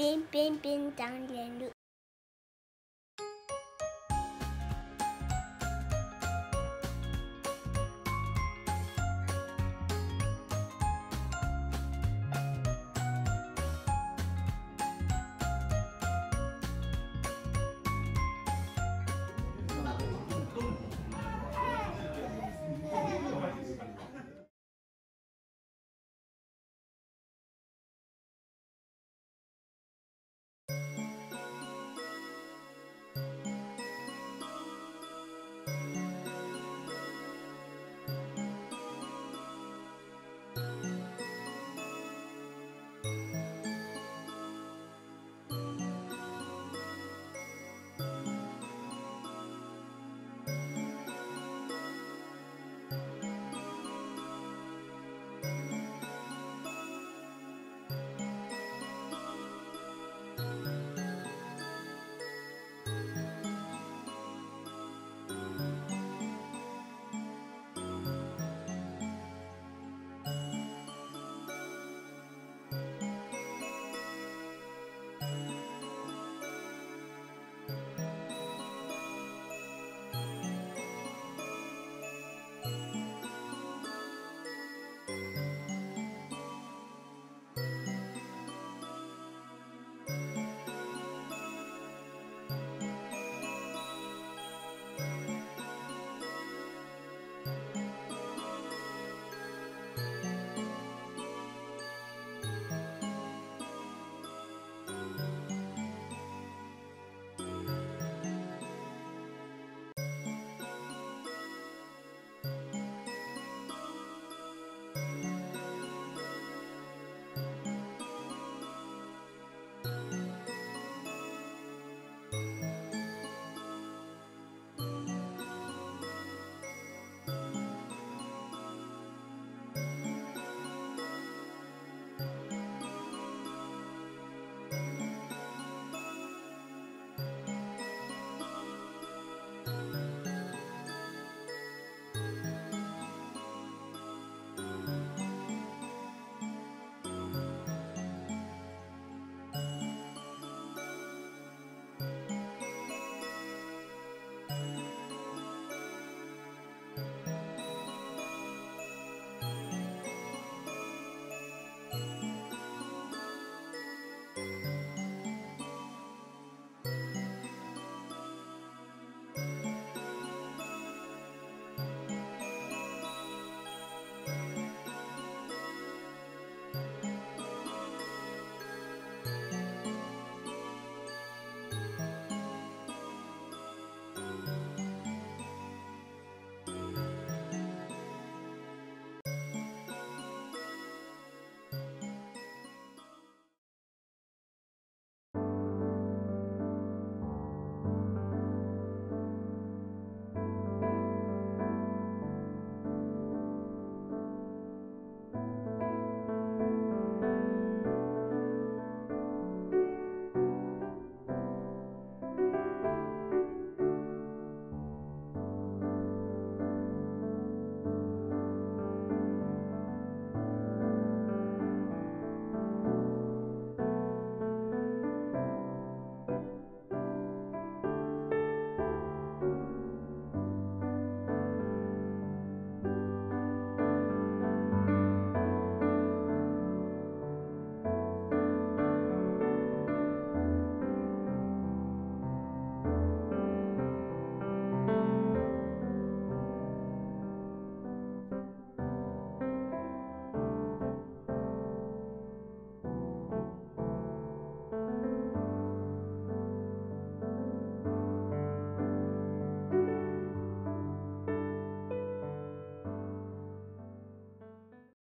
Bing bing bin down